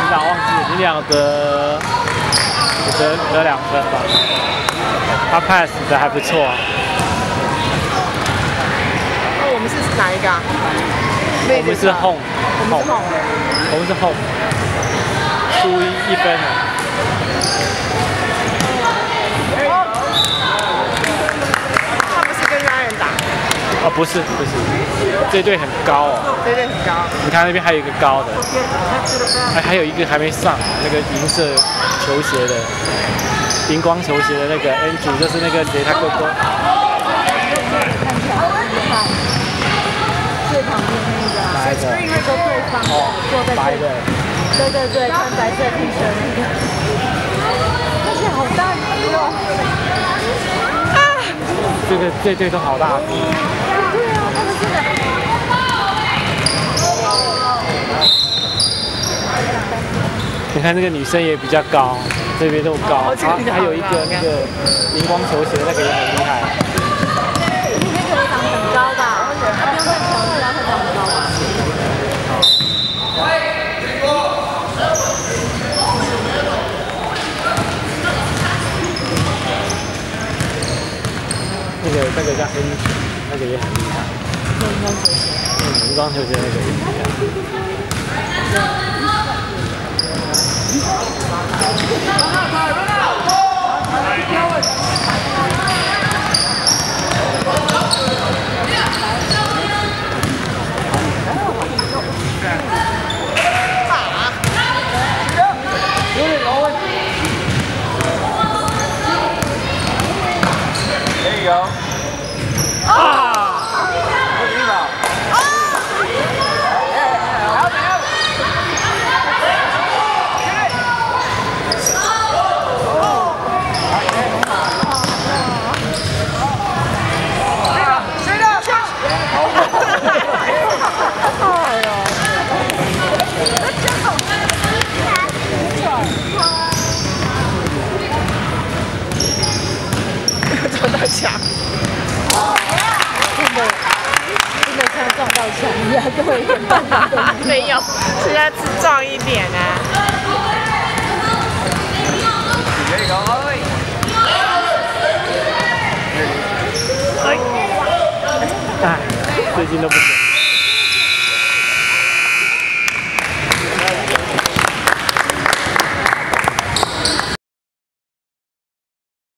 好个，得得两分吧。他 pass 的还不错。那我们是哪一个、啊？我们是 home。我们是 home。我 home。输一一分了。他不是跟 Ryan 打，哦，不是不是，这队很高哦。这队，很高。你看那边还有一个高的，还还有一个还没上，那个银色球鞋的，荧光球鞋的那个 Andrew，就是那个谁他哥哥。最旁边那个啊，哪一个？那个对方的坐在白的。对对对，穿白色 T 恤那个，而且好大只哦。啊！这个这这都好大。对啊，他们真的。你看那个女生也比较高，这边都高，然后还有一个那个荧光球鞋那个也很厉害。你那个长很高吧？他不用再调，知道他长很高吧？那个那个叫 N，那个也很厉害。荧光球鞋。嗯，荧光球鞋那个也厉害。到墙，真的，真的像撞到墙一样，根本一点办法都没有。没有，现在是撞一点啊。最近都不行。